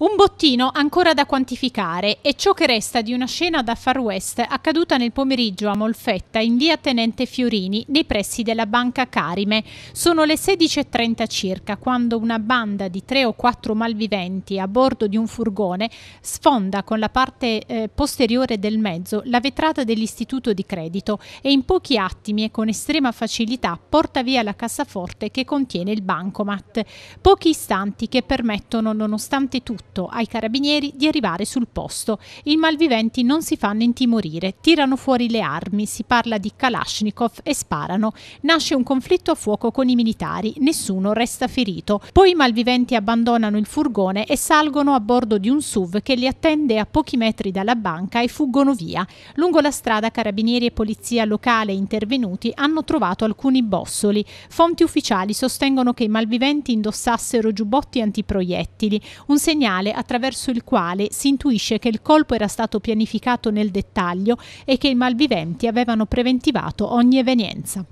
Un bottino ancora da quantificare è ciò che resta di una scena da Far West accaduta nel pomeriggio a Molfetta in via Tenente Fiorini nei pressi della banca Carime. Sono le 16.30 circa quando una banda di tre o quattro malviventi a bordo di un furgone sfonda con la parte eh, posteriore del mezzo la vetrata dell'istituto di credito e in pochi attimi e con estrema facilità porta via la cassaforte che contiene il bancomat. Pochi istanti che permettono nonostante tutto detto ai carabinieri di arrivare sul posto. I malviventi non si fanno intimorire, tirano fuori le armi, si parla di Kalashnikov e sparano. Nasce un conflitto a fuoco con i militari, nessuno resta ferito. Poi i malviventi abbandonano il furgone e salgono a bordo di un SUV che li attende a pochi metri dalla banca e fuggono via. Lungo la strada carabinieri e polizia locale intervenuti hanno trovato alcuni bossoli. Fonti ufficiali sostengono che i malviventi indossassero giubbotti antiproiettili, un segnale segnale attraverso il quale si intuisce che il colpo era stato pianificato nel dettaglio e che i malviventi avevano preventivato ogni evenienza.